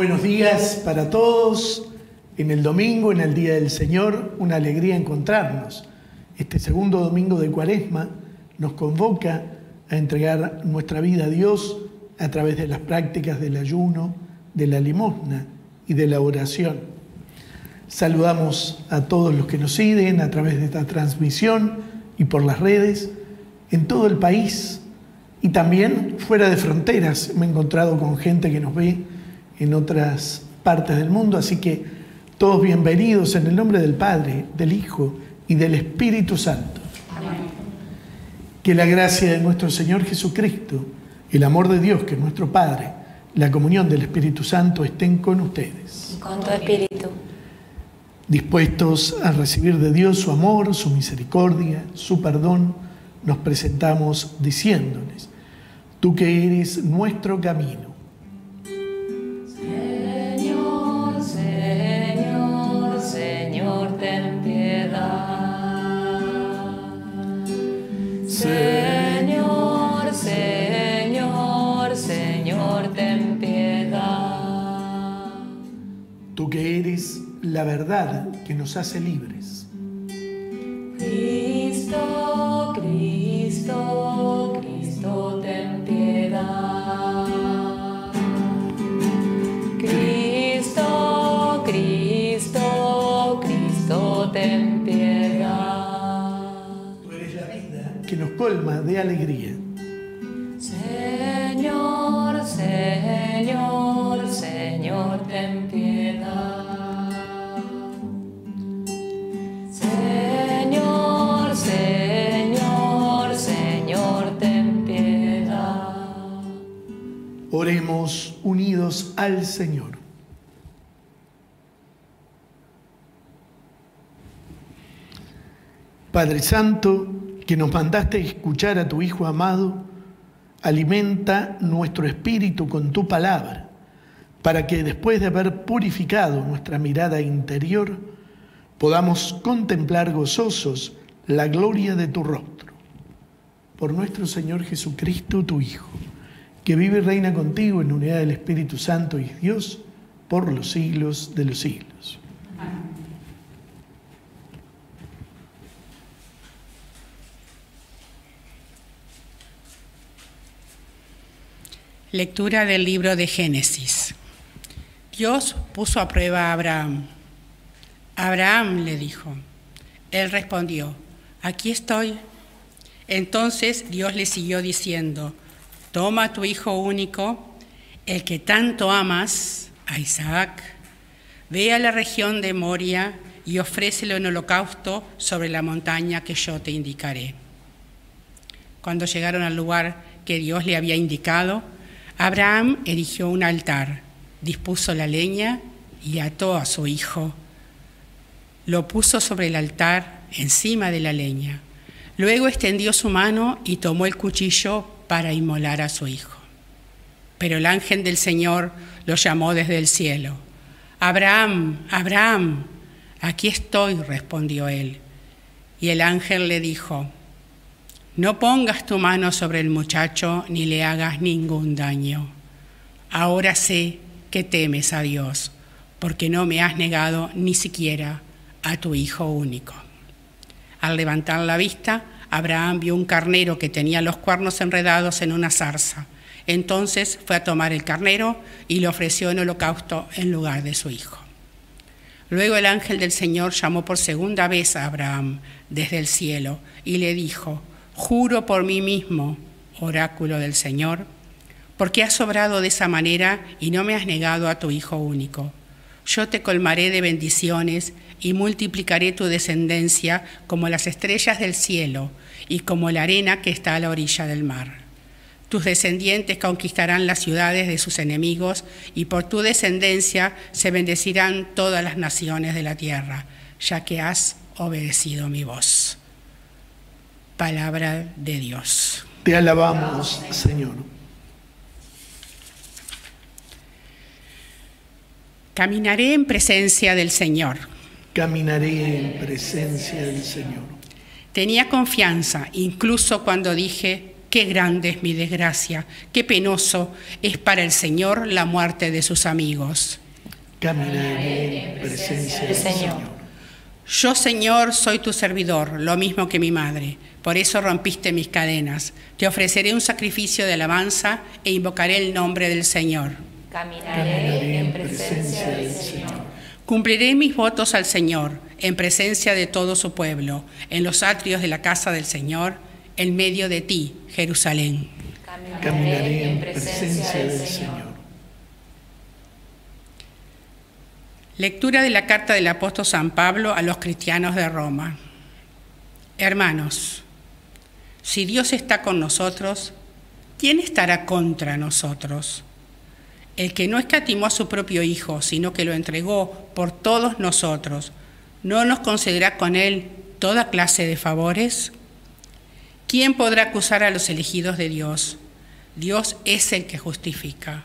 buenos días para todos. En el domingo, en el Día del Señor, una alegría encontrarnos. Este segundo domingo de Cuaresma nos convoca a entregar nuestra vida a Dios a través de las prácticas del ayuno, de la limosna y de la oración. Saludamos a todos los que nos siguen a través de esta transmisión y por las redes en todo el país y también fuera de fronteras. Me he encontrado con gente que nos ve en otras partes del mundo, así que todos bienvenidos en el nombre del Padre, del Hijo y del Espíritu Santo. Que la gracia de nuestro Señor Jesucristo, el amor de Dios, que es nuestro Padre, la comunión del Espíritu Santo estén con ustedes. Y con tu espíritu. Dispuestos a recibir de Dios su amor, su misericordia, su perdón, nos presentamos diciéndoles, tú que eres nuestro camino. Señor, Señor, Señor, ten piedad. Tú que eres la verdad que nos hace libres. Colma de alegría. Señor, Señor, Señor, ten piedad. Señor, Señor, Señor, ten piedad. Oremos unidos al Señor. Padre Santo, que nos mandaste escuchar a tu Hijo amado, alimenta nuestro espíritu con tu palabra, para que después de haber purificado nuestra mirada interior, podamos contemplar gozosos la gloria de tu rostro. Por nuestro Señor Jesucristo, tu Hijo, que vive y reina contigo en unidad del Espíritu Santo y Dios por los siglos de los siglos. Lectura del libro de Génesis. Dios puso a prueba a Abraham. Abraham le dijo. Él respondió, aquí estoy. Entonces Dios le siguió diciendo, toma a tu hijo único, el que tanto amas, a Isaac, ve a la región de Moria y ofrécelo en holocausto sobre la montaña que yo te indicaré. Cuando llegaron al lugar que Dios le había indicado, Abraham erigió un altar, dispuso la leña y ató a su hijo. Lo puso sobre el altar encima de la leña. Luego extendió su mano y tomó el cuchillo para inmolar a su hijo. Pero el ángel del Señor lo llamó desde el cielo. Abraham, Abraham, aquí estoy, respondió él. Y el ángel le dijo, no pongas tu mano sobre el muchacho ni le hagas ningún daño. Ahora sé que temes a Dios, porque no me has negado ni siquiera a tu hijo único. Al levantar la vista, Abraham vio un carnero que tenía los cuernos enredados en una zarza. Entonces fue a tomar el carnero y le ofreció en holocausto en lugar de su hijo. Luego el ángel del Señor llamó por segunda vez a Abraham desde el cielo y le dijo, Juro por mí mismo, oráculo del Señor, porque has obrado de esa manera y no me has negado a tu Hijo único. Yo te colmaré de bendiciones y multiplicaré tu descendencia como las estrellas del cielo y como la arena que está a la orilla del mar. Tus descendientes conquistarán las ciudades de sus enemigos y por tu descendencia se bendecirán todas las naciones de la tierra, ya que has obedecido mi voz palabra de Dios. Te alabamos, Señor. Caminaré en presencia del Señor. Caminaré en presencia del Señor. Tenía confianza, incluso cuando dije, qué grande es mi desgracia, qué penoso es para el Señor la muerte de sus amigos. Caminaré en presencia del Señor. Yo, Señor, soy tu servidor, lo mismo que mi madre. Por eso rompiste mis cadenas. Te ofreceré un sacrificio de alabanza e invocaré el nombre del Señor. Caminaré en presencia del Señor. Cumpliré mis votos al Señor en presencia de todo su pueblo, en los atrios de la casa del Señor, en medio de ti, Jerusalén. Caminaré en presencia del Señor. Lectura de la carta del apóstol San Pablo a los cristianos de Roma. Hermanos, si Dios está con nosotros, ¿quién estará contra nosotros? El que no escatimó a su propio Hijo, sino que lo entregó por todos nosotros, ¿no nos concederá con él toda clase de favores? ¿Quién podrá acusar a los elegidos de Dios? Dios es el que justifica.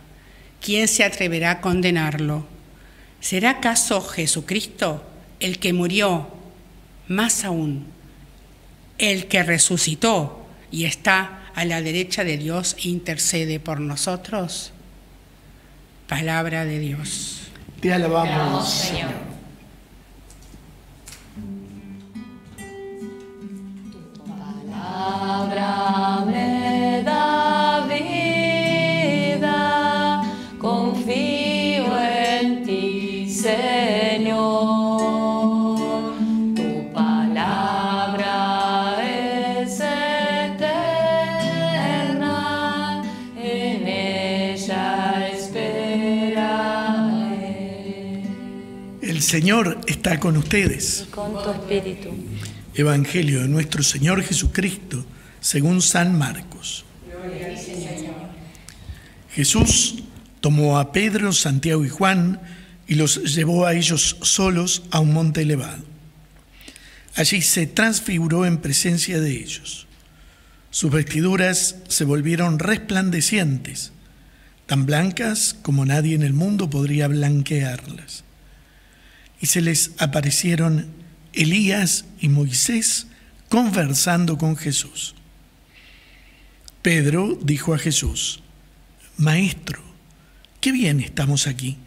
¿Quién se atreverá a condenarlo? ¿Será acaso Jesucristo el que murió? Más aún, el que resucitó y está a la derecha de Dios e intercede por nosotros? Palabra de Dios. Te alabamos, Señor. Palabra Señor está con ustedes. Con tu espíritu. Evangelio de nuestro Señor Jesucristo, según San Marcos. Jesús tomó a Pedro, Santiago y Juan y los llevó a ellos solos a un monte elevado. Allí se transfiguró en presencia de ellos. Sus vestiduras se volvieron resplandecientes, tan blancas como nadie en el mundo podría blanquearlas. Y se les aparecieron Elías y Moisés conversando con Jesús. Pedro dijo a Jesús, Maestro, qué bien estamos aquí.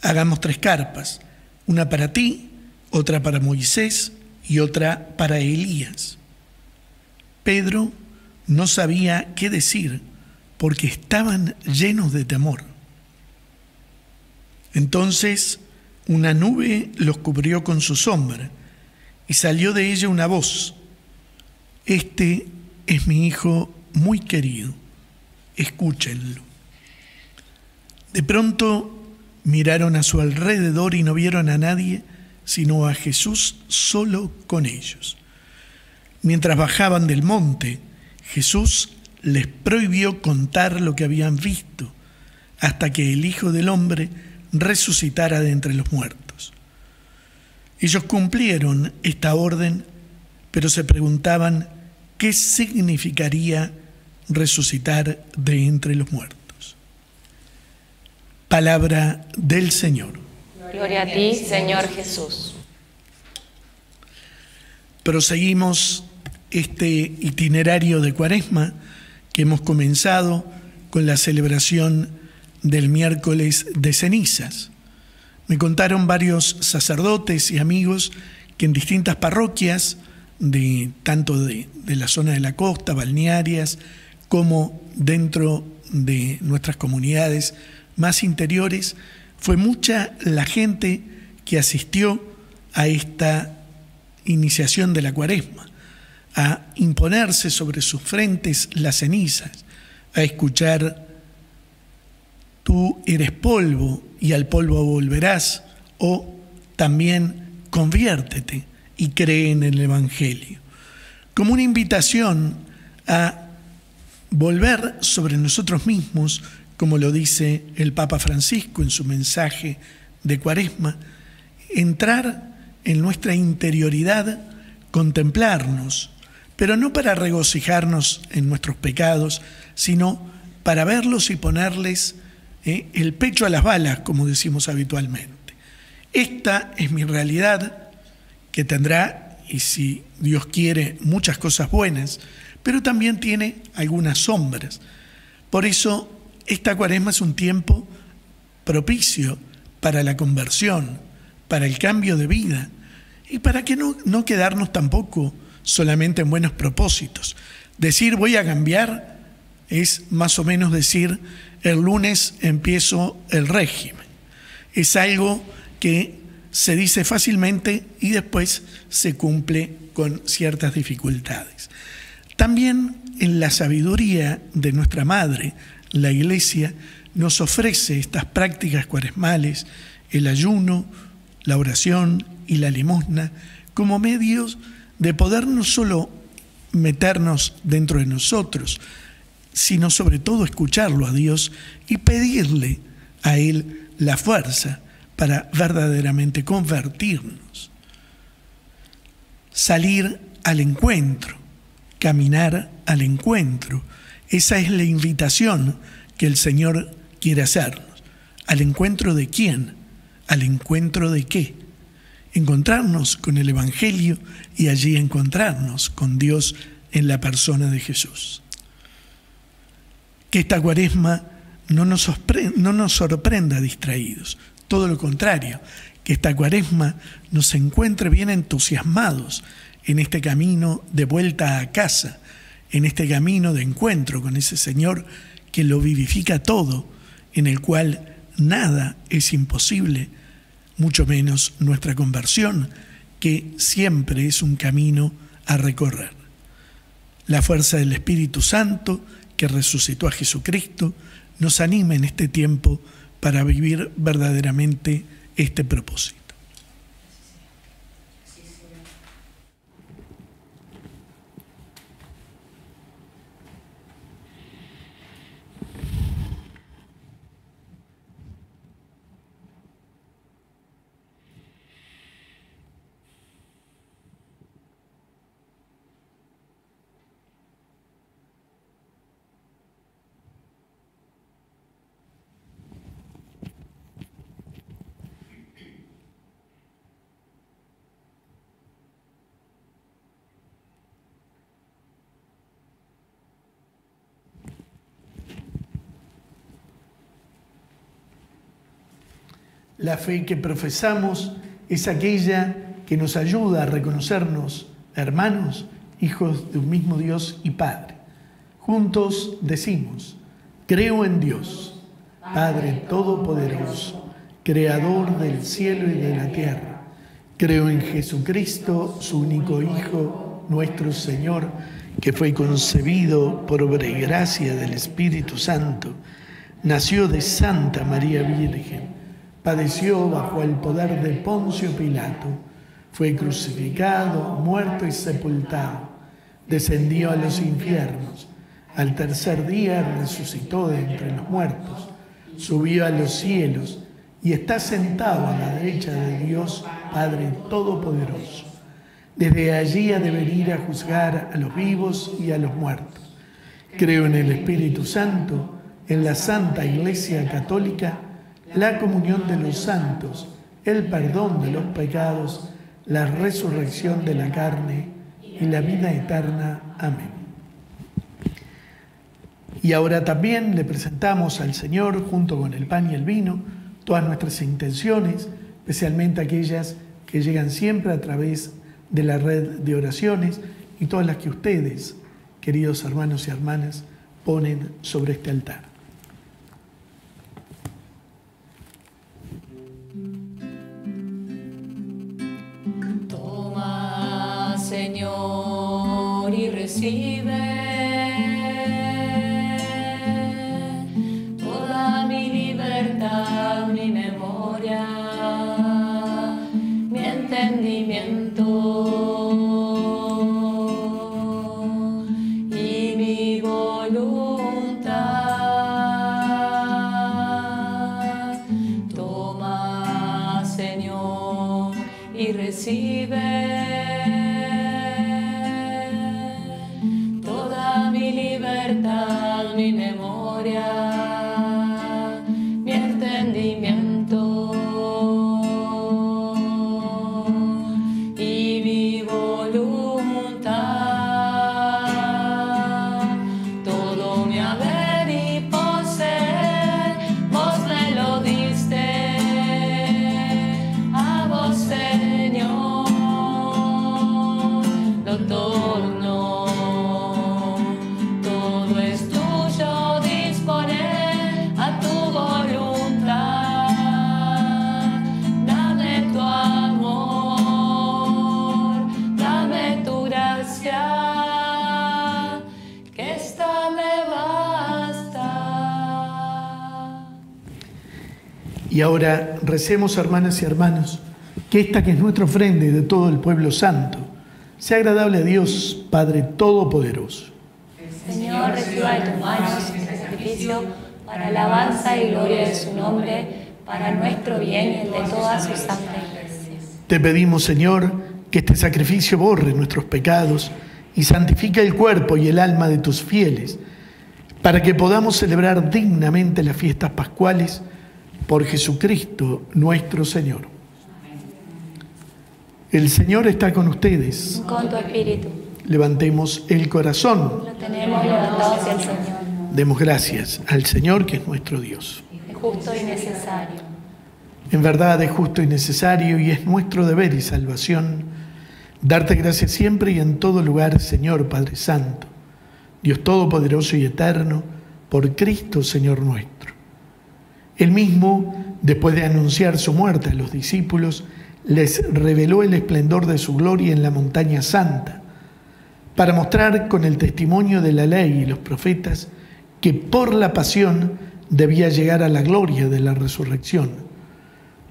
Hagamos tres carpas, una para ti, otra para Moisés y otra para Elías. Pedro no sabía qué decir porque estaban llenos de temor. Entonces una nube los cubrió con su sombra y salió de ella una voz. Este es mi hijo muy querido, escúchenlo. De pronto miraron a su alrededor y no vieron a nadie sino a Jesús solo con ellos. Mientras bajaban del monte, Jesús les prohibió contar lo que habían visto hasta que el Hijo del Hombre resucitara de entre los muertos. Ellos cumplieron esta orden, pero se preguntaban qué significaría resucitar de entre los muertos. Palabra del Señor. Gloria a ti, Señor Jesús. Proseguimos este itinerario de Cuaresma que hemos comenzado con la celebración del miércoles de cenizas. Me contaron varios sacerdotes y amigos que en distintas parroquias, de, tanto de, de la zona de la costa, balnearias, como dentro de nuestras comunidades más interiores, fue mucha la gente que asistió a esta iniciación de la cuaresma, a imponerse sobre sus frentes las cenizas, a escuchar, tú eres polvo y al polvo volverás, o también conviértete y cree en el Evangelio, como una invitación a volver sobre nosotros mismos, como lo dice el Papa Francisco en su mensaje de Cuaresma, entrar en nuestra interioridad, contemplarnos, pero no para regocijarnos en nuestros pecados, sino para verlos y ponerles eh, el pecho a las balas, como decimos habitualmente. Esta es mi realidad que tendrá y si Dios quiere muchas cosas buenas, pero también tiene algunas sombras. Por eso esta cuaresma es un tiempo propicio para la conversión, para el cambio de vida y para que no, no quedarnos tampoco solamente en buenos propósitos. Decir voy a cambiar es más o menos decir el lunes empiezo el régimen. Es algo que se dice fácilmente y después se cumple con ciertas dificultades. También en la sabiduría de nuestra Madre, la Iglesia nos ofrece estas prácticas cuaresmales, el ayuno, la oración y la limosna, como medios de poder no solo meternos dentro de nosotros, sino sobre todo escucharlo a Dios y pedirle a Él la fuerza para verdaderamente convertirnos. Salir al encuentro, caminar al encuentro. Esa es la invitación que el Señor quiere hacernos. ¿Al encuentro de quién? ¿Al encuentro de qué? Encontrarnos con el Evangelio y allí encontrarnos con Dios en la persona de Jesús. Que esta cuaresma no nos, no nos sorprenda distraídos, todo lo contrario, que esta cuaresma nos encuentre bien entusiasmados en este camino de vuelta a casa, en este camino de encuentro con ese Señor que lo vivifica todo, en el cual nada es imposible, mucho menos nuestra conversión, que siempre es un camino a recorrer. La fuerza del Espíritu Santo, que resucitó a Jesucristo, nos anima en este tiempo para vivir verdaderamente este propósito. La fe que profesamos es aquella que nos ayuda a reconocernos hermanos, hijos de un mismo Dios y Padre. Juntos decimos, creo en Dios, Padre Todopoderoso, Creador del cielo y de la tierra. Creo en Jesucristo, su único Hijo, nuestro Señor, que fue concebido por obra y gracia del Espíritu Santo, nació de Santa María Virgen padeció bajo el poder de Poncio Pilato, fue crucificado, muerto y sepultado, descendió a los infiernos, al tercer día resucitó de entre los muertos, subió a los cielos y está sentado a la derecha de Dios Padre Todopoderoso. Desde allí ha de venir a juzgar a los vivos y a los muertos. Creo en el Espíritu Santo, en la Santa Iglesia Católica, la comunión de los santos, el perdón de los pecados, la resurrección de la carne y la vida eterna. Amén. Y ahora también le presentamos al Señor, junto con el pan y el vino, todas nuestras intenciones, especialmente aquellas que llegan siempre a través de la red de oraciones y todas las que ustedes, queridos hermanos y hermanas, ponen sobre este altar. Y recibe. Y ahora recemos, hermanas y hermanos, que esta que es nuestra ofrenda y de todo el pueblo santo, sea agradable a Dios, Padre Todopoderoso. Señor, reciba de tus manos este sacrificio para alabanza y gloria de su nombre, para nuestro bien y el de toda su santa iglesia. Te pedimos, Señor, que este sacrificio borre nuestros pecados y santifique el cuerpo y el alma de tus fieles, para que podamos celebrar dignamente las fiestas pascuales por Jesucristo nuestro Señor. El Señor está con ustedes. Con tu espíritu. Levantemos el corazón. Lo tenemos levantado hacia el Señor. Demos gracias al Señor que es nuestro Dios. Es justo y necesario. En verdad es justo y necesario y es nuestro deber y salvación darte gracias siempre y en todo lugar, Señor Padre Santo, Dios Todopoderoso y Eterno, por Cristo Señor nuestro. Él mismo, después de anunciar su muerte a los discípulos, les reveló el esplendor de su gloria en la montaña santa, para mostrar con el testimonio de la ley y los profetas que por la pasión debía llegar a la gloria de la resurrección.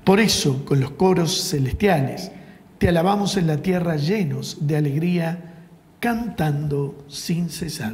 Por eso, con los coros celestiales, te alabamos en la tierra llenos de alegría, cantando sin cesar.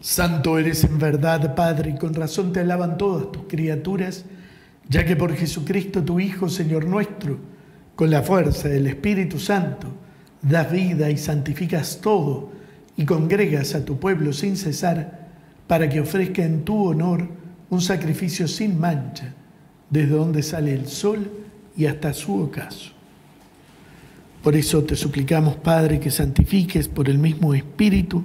Santo eres en verdad, Padre, y con razón te alaban todas tus criaturas, ya que por Jesucristo tu Hijo, Señor nuestro, con la fuerza del Espíritu Santo, das vida y santificas todo y congregas a tu pueblo sin cesar, para que ofrezca en tu honor un sacrificio sin mancha, desde donde sale el sol y hasta su ocaso. Por eso te suplicamos, Padre, que santifiques por el mismo Espíritu,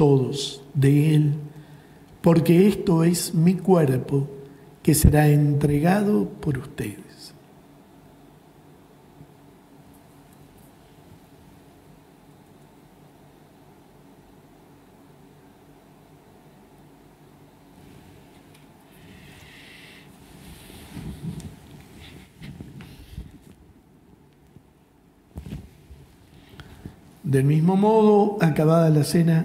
todos de Él, porque esto es mi cuerpo que será entregado por ustedes. Del mismo modo, acabada la cena,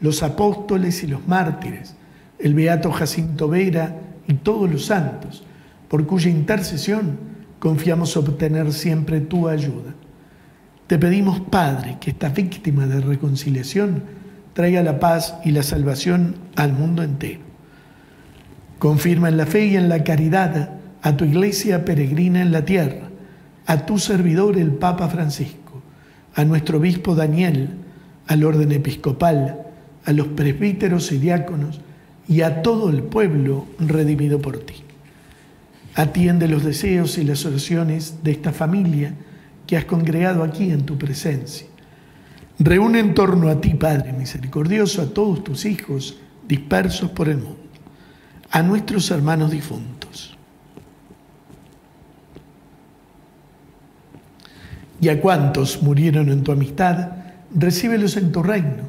los apóstoles y los mártires, el Beato Jacinto Vera y todos los santos, por cuya intercesión confiamos obtener siempre tu ayuda. Te pedimos, Padre, que esta víctima de reconciliación traiga la paz y la salvación al mundo entero. Confirma en la fe y en la caridad a tu iglesia peregrina en la tierra, a tu servidor el Papa Francisco, a nuestro obispo Daniel, al orden episcopal, a los presbíteros y diáconos y a todo el pueblo redimido por ti. Atiende los deseos y las oraciones de esta familia que has congregado aquí en tu presencia. Reúne en torno a ti, Padre misericordioso, a todos tus hijos dispersos por el mundo a nuestros hermanos difuntos. Y a cuantos murieron en tu amistad, recíbelos en tu reino,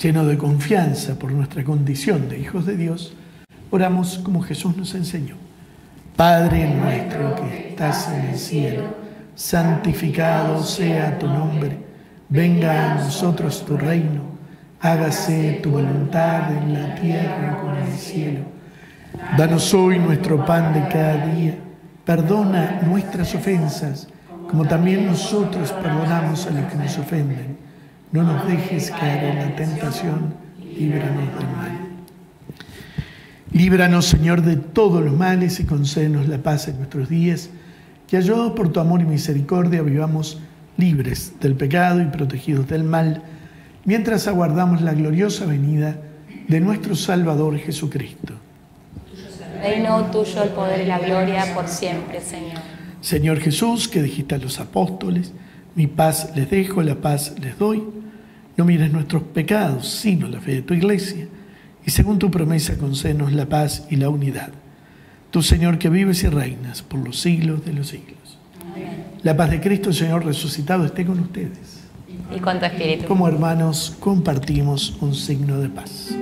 Lleno de confianza por nuestra condición de hijos de Dios, oramos como Jesús nos enseñó. Padre nuestro que estás en el cielo, santificado sea tu nombre, venga a nosotros tu reino hágase tu voluntad en la tierra como en el cielo. Danos hoy nuestro pan de cada día. Perdona nuestras ofensas, como también nosotros perdonamos a los que nos ofenden. No nos dejes caer en la tentación, líbranos del mal. Líbranos, Señor, de todos los males y concédenos la paz en nuestros días, que ayudados por tu amor y misericordia vivamos libres del pecado y protegidos del mal mientras aguardamos la gloriosa venida de nuestro Salvador Jesucristo. Reino tuyo el poder y la gloria por siempre, Señor. Señor Jesús, que dijiste a los apóstoles, mi paz les dejo, la paz les doy. No mires nuestros pecados, sino la fe de tu iglesia. Y según tu promesa, concédenos la paz y la unidad. Tu Señor que vives y reinas por los siglos de los siglos. Amén. La paz de Cristo, Señor resucitado, esté con ustedes y con tu espíritu. Como hermanos compartimos un signo de paz.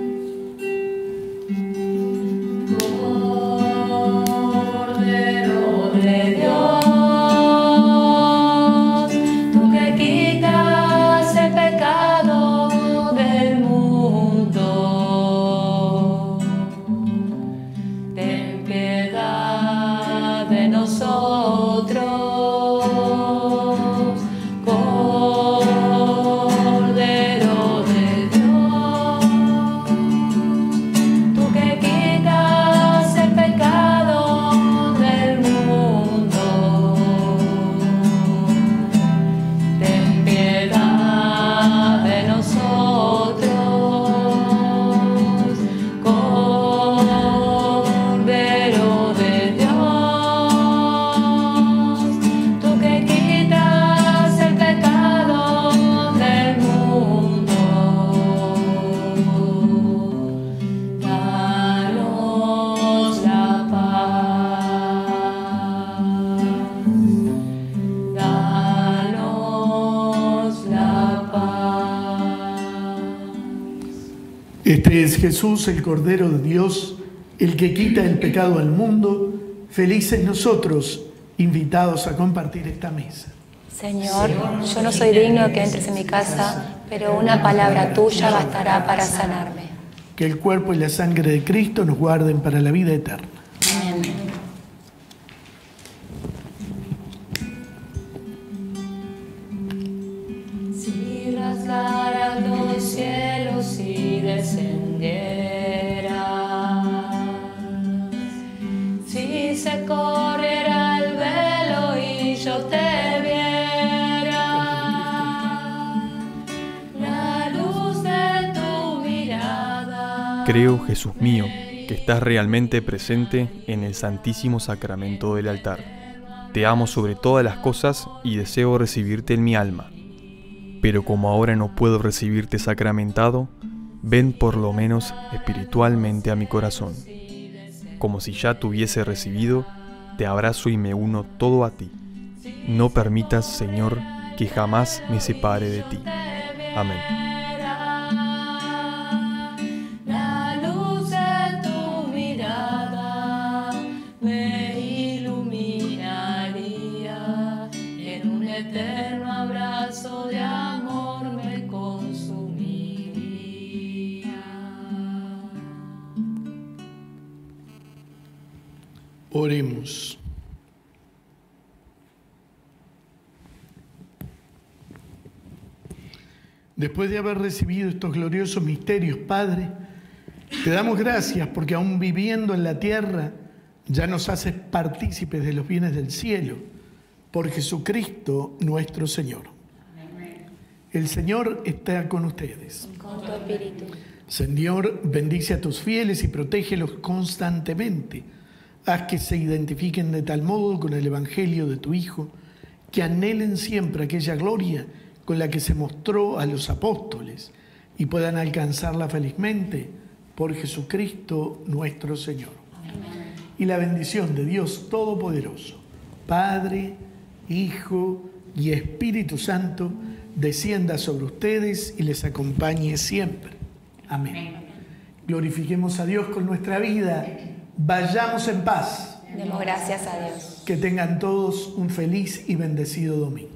Jesús, el Cordero de Dios, el que quita el pecado al mundo. Felices nosotros, invitados a compartir esta mesa. Señor, yo no soy digno que entres en mi casa, pero una palabra tuya bastará para sanarme. Que el cuerpo y la sangre de Cristo nos guarden para la vida eterna. Creo, Jesús mío, que estás realmente presente en el Santísimo Sacramento del altar. Te amo sobre todas las cosas y deseo recibirte en mi alma. Pero como ahora no puedo recibirte sacramentado, ven por lo menos espiritualmente a mi corazón. Como si ya te hubiese recibido, te abrazo y me uno todo a ti. No permitas, Señor, que jamás me separe de ti. Amén. Eterno abrazo de amor me consumiría. Oremos. Después de haber recibido estos gloriosos misterios, Padre, te damos gracias porque aún viviendo en la tierra ya nos haces partícipes de los bienes del cielo por Jesucristo nuestro Señor. El Señor está con ustedes. Con tu espíritu. Señor, bendice a tus fieles y protégelos constantemente. Haz que se identifiquen de tal modo con el Evangelio de tu Hijo, que anhelen siempre aquella gloria con la que se mostró a los apóstoles y puedan alcanzarla felizmente por Jesucristo nuestro Señor. Y la bendición de Dios Todopoderoso, Padre, Hijo y Espíritu Santo, descienda sobre ustedes y les acompañe siempre. Amén. Glorifiquemos a Dios con nuestra vida. Vayamos en paz. Demos gracias a Dios. Que tengan todos un feliz y bendecido domingo.